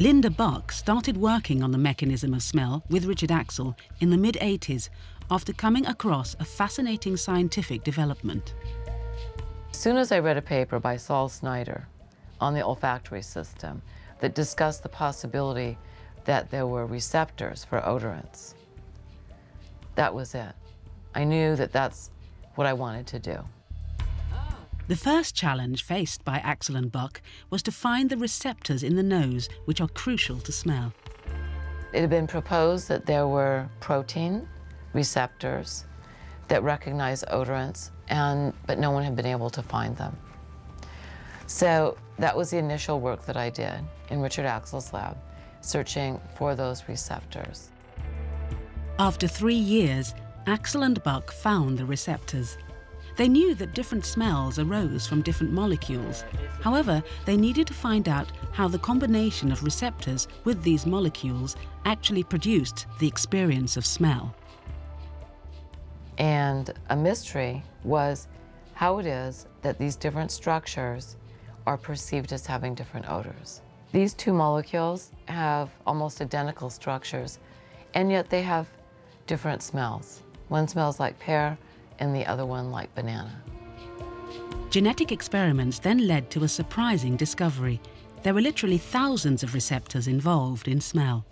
Linda Buck started working on the mechanism of smell with Richard Axel in the mid 80s after coming across a fascinating scientific development. As soon as I read a paper by Sol Snyder on the olfactory system that discussed the possibility that there were receptors for odorants, that was it. I knew that that's what I wanted to do. The first challenge faced by Axel and Buck was to find the receptors in the nose which are crucial to smell. It had been proposed that there were protein receptors that recognize odorants, and, but no one had been able to find them. So that was the initial work that I did in Richard Axel's lab, searching for those receptors. After three years, Axel and Buck found the receptors. They knew that different smells arose from different molecules. However, they needed to find out how the combination of receptors with these molecules actually produced the experience of smell. And a mystery was how it is that these different structures are perceived as having different odors. These two molecules have almost identical structures, and yet they have different smells. One smells like pear, and the other one like banana. Genetic experiments then led to a surprising discovery. There were literally thousands of receptors involved in smell.